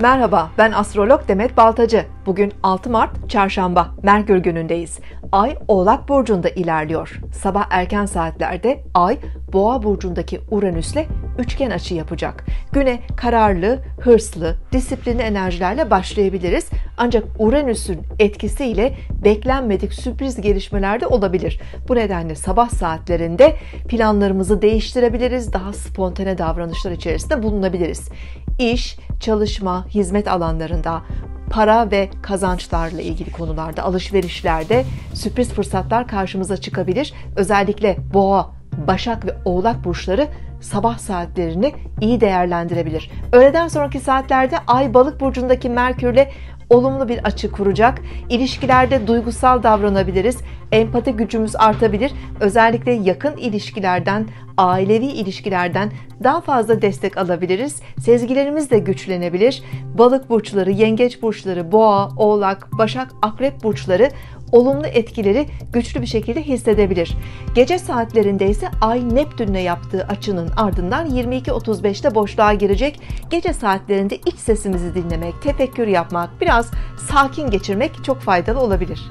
Merhaba, ben astrolog Demet Baltacı. Bugün 6 Mart Çarşamba, Merkür günündeyiz. Ay Oğlak Burcu'nda ilerliyor. Sabah erken saatlerde Ay, Boğa Burcu'ndaki Uranüs'le üçgen açı yapacak. Güne kararlı, hırslı, disiplinli enerjilerle başlayabiliriz. Ancak Uranüs'ün etkisiyle beklenmedik sürpriz gelişmeler de olabilir. Bu nedenle sabah saatlerinde planlarımızı değiştirebiliriz. Daha spontane davranışlar içerisinde bulunabiliriz. İş, çalışma, hizmet alanlarında, para ve kazançlarla ilgili konularda, alışverişlerde sürpriz fırsatlar karşımıza çıkabilir. Özellikle boğa, başak ve oğlak burçları sabah saatlerini iyi değerlendirebilir. Öğleden sonraki saatlerde Ay balık burcundaki Merkürle olumlu bir açı kuracak. İlişkilerde duygusal davranabiliriz. Empati gücümüz artabilir. Özellikle yakın ilişkilerden, ailevi ilişkilerden daha fazla destek alabiliriz. Sezgilerimiz de güçlenebilir. Balık burçları, yengeç burçları, boğa, oğlak, başak, akrep burçları olumlu etkileri güçlü bir şekilde hissedebilir. Gece saatlerinde ise Ay Neptün'le yaptığı açının ardından 22.35'te boşluğa girecek. Gece saatlerinde iç sesimizi dinlemek, tefekkür yapmak, biraz sakin geçirmek çok faydalı olabilir.